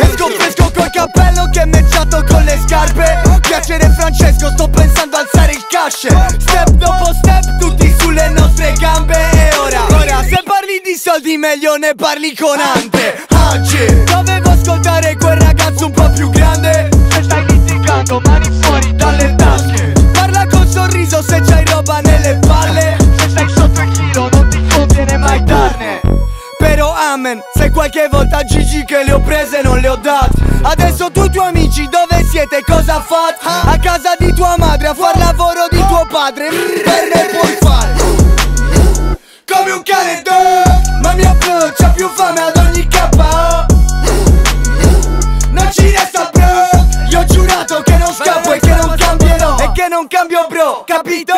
Esco fresco col cappello che è matchato con scarpe. Piacere Francesco sto pensando alzare il cash. Step dopo step tutti sulle nostre gambe. E ora, se parli di soldi meglio ne parli con Ante. Oggi dovevo ascoltare quel però amen Se qualche volta Gigi che le ho prese non le ho date. Adesso tu tuoi amici dove siete? Cosa fate? A casa di tua madre a far lavoro di tuo padre. Per me puoi fare Come un cane dog Ma mio bro c'ha più fame ad ogni KO Non ci resta bro. Io ho giurato che non scappo e che non cambierò. E che non cambio bro Capito?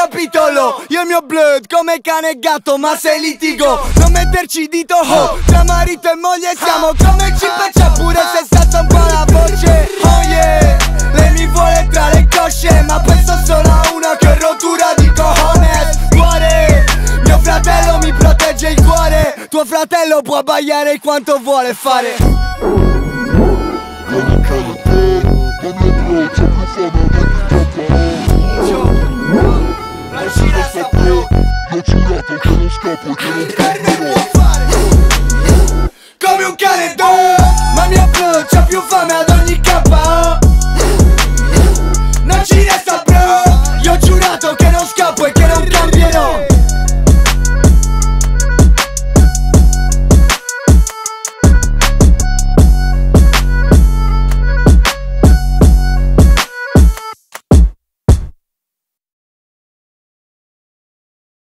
Ricapitolo Io e mio blood come cane e gatto Ma se litigo. Non metterci dito ho Tra marito e moglie siamo come e c'ha pure se salta un po' la voce. Oh yeah Lei mi vuole tra le cosce Ma penso solo a una che rottura di cojones. Cuore Mio fratello mi protegge il cuore. Tuo fratello può abbagliare quanto vuole fare. Io non credo te, ma mio bro c'ho più fame di troppo che non tornerò a fare Come un cane Ma mia blu c'ha più fame ad ogni KO Non ci resta bro Io ho giurato che non scappo e che non cambierò.